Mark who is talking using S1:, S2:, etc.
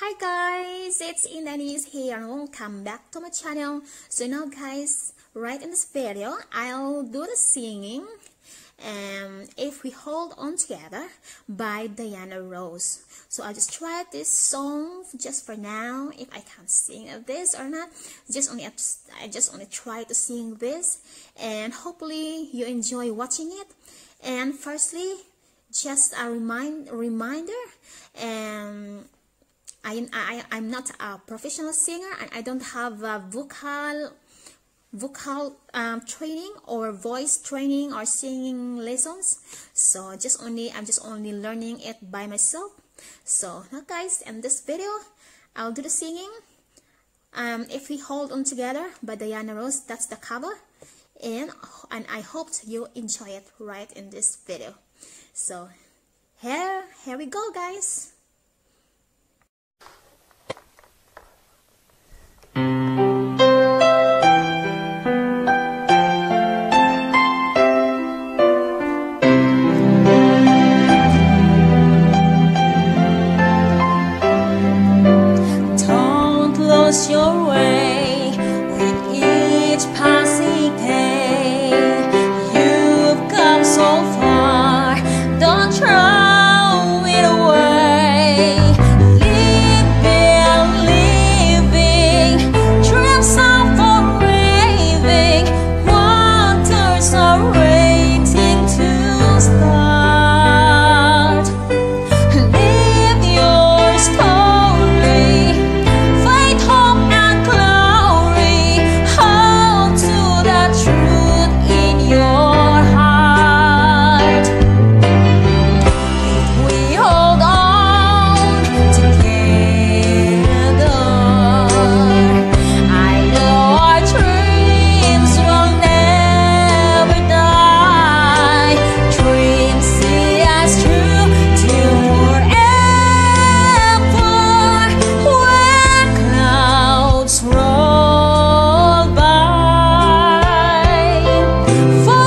S1: Hi guys, it's Inanis here and welcome back to my channel. So now guys, right in this video, I'll do the singing and If We Hold On Together by Diana Ross. So I just tried this song just for now, if I can sing this or not. Just only I just only try to sing this and hopefully you enjoy watching it. And firstly, just a remind reminder and I, I, I'm not a professional singer and I don't have a vocal vocal um, training or voice training or singing lessons. So just only I'm just only learning it by myself. So now guys in this video I'll do the singing. Um, if we hold on together by Diana Ross that's the cover. And and I hope you enjoy it right in this video. So here here we go guys your For